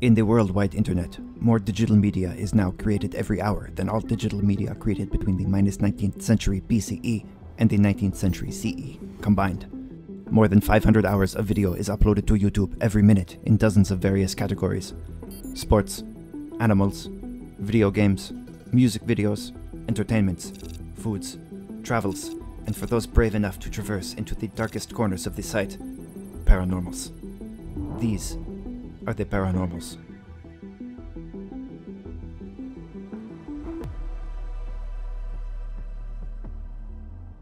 In the worldwide internet, more digital media is now created every hour than all digital media created between the minus 19th century BCE and the 19th century CE combined. More than 500 hours of video is uploaded to YouTube every minute in dozens of various categories sports, animals, video games, music videos, entertainments, foods, travels, and for those brave enough to traverse into the darkest corners of the site, paranormals. These are the paranormals.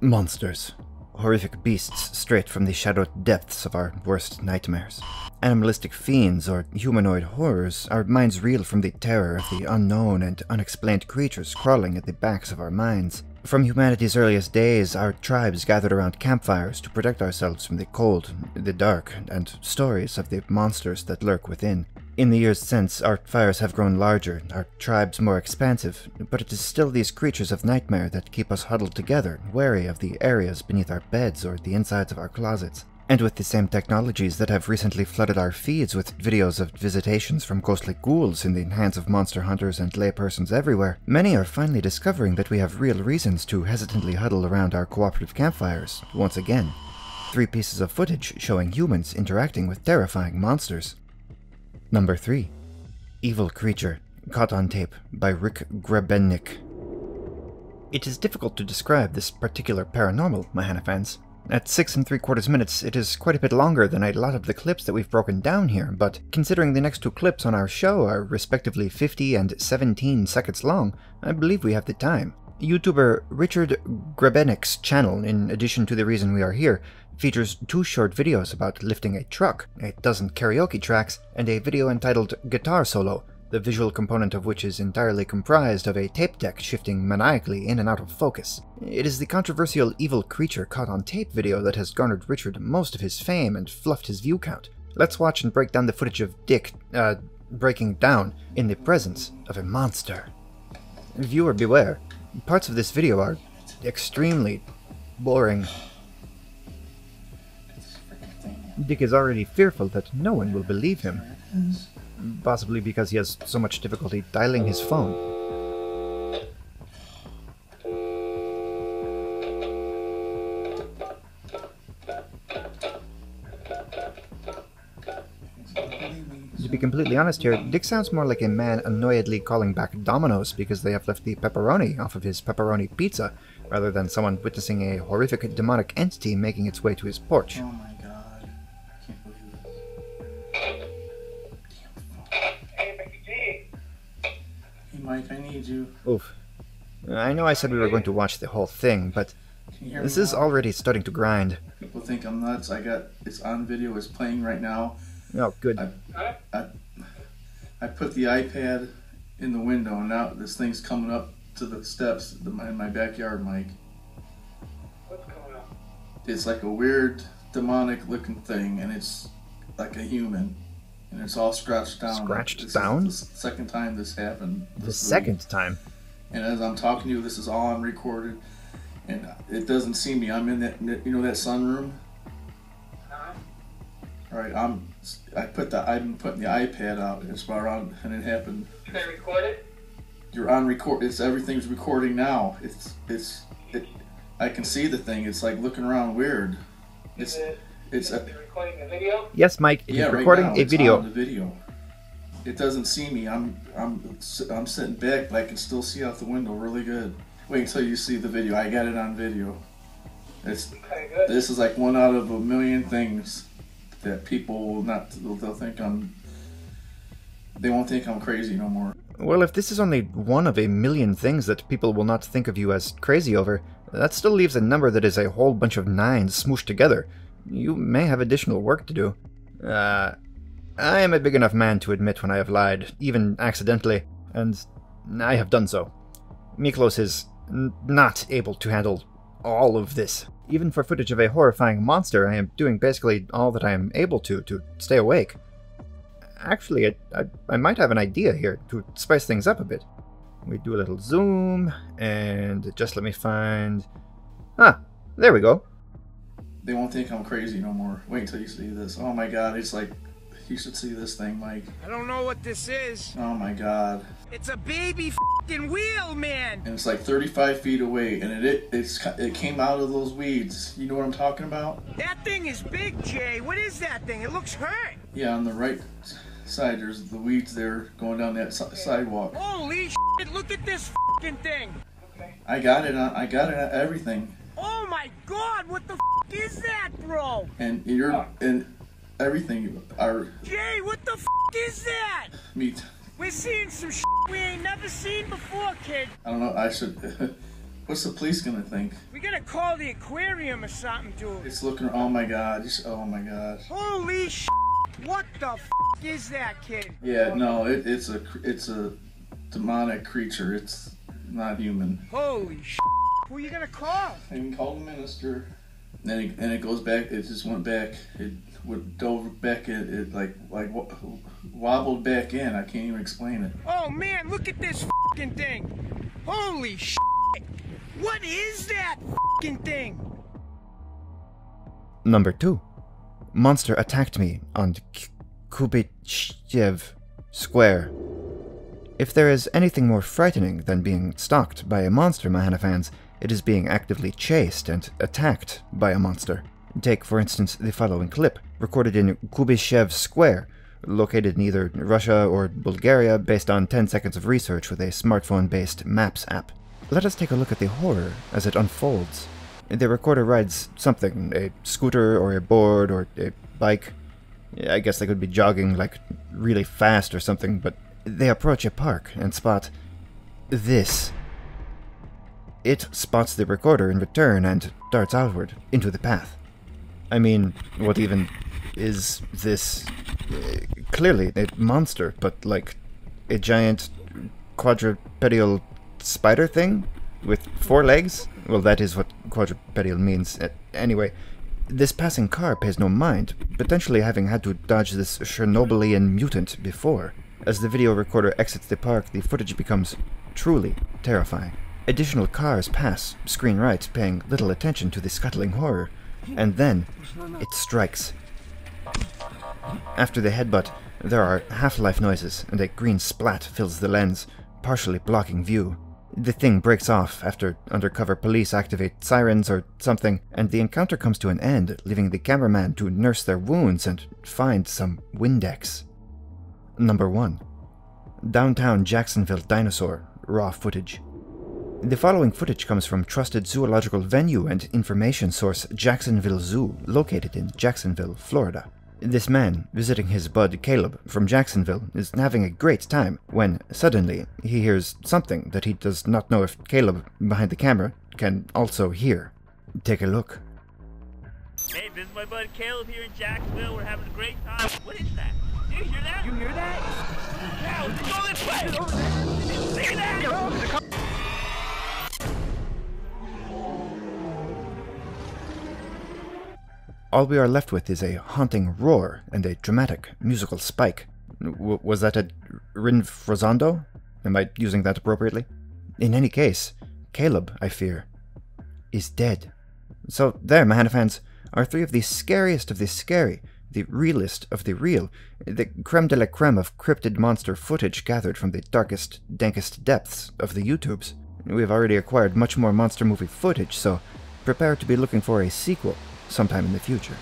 Monsters. Horrific beasts straight from the shadowed depths of our worst nightmares. Animalistic fiends or humanoid horrors, our minds reel from the terror of the unknown and unexplained creatures crawling at the backs of our minds. From humanity's earliest days, our tribes gathered around campfires to protect ourselves from the cold, the dark, and stories of the monsters that lurk within. In the years since, our fires have grown larger, our tribes more expansive, but it is still these creatures of nightmare that keep us huddled together, wary of the areas beneath our beds or the insides of our closets. And with the same technologies that have recently flooded our feeds with videos of visitations from ghostly ghouls in the hands of monster hunters and laypersons everywhere, many are finally discovering that we have real reasons to hesitantly huddle around our cooperative campfires, once again. Three pieces of footage showing humans interacting with terrifying monsters. Number 3. Evil Creature, caught on tape by Rick Grebennik. It is difficult to describe this particular paranormal, Mahana fans. At six and three quarters minutes, it is quite a bit longer than a lot of the clips that we've broken down here, but considering the next two clips on our show are respectively 50 and 17 seconds long, I believe we have the time. YouTuber Richard Grebennik's channel, in addition to the reason we are here, features two short videos about lifting a truck, a dozen karaoke tracks, and a video entitled Guitar Solo, the visual component of which is entirely comprised of a tape deck shifting maniacally in and out of focus. It is the controversial evil creature caught on tape video that has garnered Richard most of his fame and fluffed his view count. Let's watch and break down the footage of Dick, uh, breaking down in the presence of a monster. Viewer beware, parts of this video are extremely boring. Dick is already fearful that no one will believe him possibly because he has so much difficulty dialing his phone. To be completely honest here, Dick sounds more like a man annoyedly calling back Domino's because they have left the pepperoni off of his pepperoni pizza, rather than someone witnessing a horrific demonic entity making its way to his porch. Oh you. Oof. I know I said we were going to watch the whole thing, but this is already starting to grind. People think I'm nuts. I got it's on video. It's playing right now. Oh, good. I, I, I put the iPad in the window, and now this thing's coming up to the steps in my backyard, Mike. What's coming up? It's like a weird demonic looking thing, and it's like a human and it's all scratched down. Scratched this down? the second time this happened. The this second week. time. And as I'm talking to you, this is all on recorded, and it doesn't see me. I'm in that, you know, that sunroom. Huh? All right, I'm. I put the. I've been putting the iPad out. It's about around, and it happened. Can I record it? You're on record. It's everything's recording now. It's it's. It, I can see the thing. It's like looking around weird. It's Is it, it's is a, it recording the video? Yes, Mike, it is yeah, right recording now, a it's video. on the video. It doesn't see me. I'm I'm I'm sitting back, but I can still see out the window really good. Wait until you see the video. I got it on video. It's Okay, good. this is like one out of a million things that people will not. They'll, they'll think I'm. They won't think I'm crazy no more. Well, if this is only one of a million things that people will not think of you as crazy over, that still leaves a number that is a whole bunch of nines smooshed together. You may have additional work to do. Uh, I am a big enough man to admit when I have lied, even accidentally, and I have done so. Miklos is not able to handle all of this. Even for footage of a horrifying monster, I am doing basically all that I am able to to stay awake. Actually, I, I, I might have an idea here to spice things up a bit. We do a little zoom, and just let me find. Ah, there we go. They won't think I'm crazy no more. Wait until you see this. Oh my god, it's like You should see this thing, Mike. I don't know what this is. Oh my god. It's a baby fing wheel, man. And it's like 35 feet away, and it, it it's it came out of those weeds. You know what I'm talking about? That thing is big, Jay. What is that thing? It looks hurt. Yeah, on the right side, there's the weeds there going down that si- sidewalk. Holy shit! Look at this fing thing. Okay. I got it on. I got it on everything. Oh my god! What the f- is that, bro? And you're and everything are Jay, what the f- is that? meat. We're seeing some shit we ain't never seen before, kid. I don't know. I should. What's the police gonna think? We gotta call the aquarium or something, dude. It's looking. Oh my god. Just, oh my god. Holy shit! What the f- is that, kid? Yeah. No. It, it's a. It's a demonic creature. It's not human. Holy shit! Who are you gonna call? I can call the minister. And then it, and it goes back. It just went back. It would dove back. It, it like like wobbled back in. I can't even explain it. Oh man, look at this fing thing! Holy shit! What is that fing thing? Number 2. Monster attacked me on K- Kubichev Square. If there is anything more frightening than being stalked by a monster, Mahana fans, it is being actively chased and attacked by a monster. Take, for instance, the following clip, recorded in Kubyshev Square, located in either Russia or Bulgaria, based on 10 seconds of research with a smartphone based Maps app. Let us take a look at the horror as it unfolds. The recorder rides something, a scooter or a board or a bike. I guess they could be jogging like really fast or something, but they approach a park and spot this. It spots the recorder in return and darts outward into the path. I mean, what even is this? Uh, clearly a monster, but like a giant quadrupedal spider thing with four legs? Well, that is what quadrupedal means. Uh, anyway, this passing car pays no mind, potentially having had to dodge this Chernobylian mutant before. As the video recorder exits the park, the footage becomes truly terrifying. Additional cars pass, screen right, paying little attention to the scuttling horror, and then it strikes. After the headbutt, there are half-life noises, and a green splat fills the lens, partially blocking view. The thing breaks off after undercover police activate sirens or something, and the encounter comes to an end, leaving the cameraman to nurse their wounds and find some Windex. Number 1. Downtown Jacksonville Dinosaur, raw footage. The following footage comes from trusted zoological venue and information source Jacksonville Zoo, located in Jacksonville, Florida. This man, visiting his bud Caleb from Jacksonville, is having a great time when, suddenly, he hears something that he does not know if Caleb, behind the camera, can also hear. Take a look. Hey, this is my bud Caleb here in Jacksonville. We're having a great time. What is that? Do you hear that? You hear that? Yeah, let's go this way. Look at that. All we are left with is a haunting roar and a dramatic musical spike. W- was that a rinforzando? Am I using that appropriately? In any case, Caleb, I fear, is dead. So there, Mahana fans, are three of the scariest of the scary, the realest of the real, the creme de la creme of cryptid monster footage gathered from the darkest, dankest depths of the YouTubes. We have already acquired much more monster movie footage, so prepare to be looking for a sequel sometime in the future.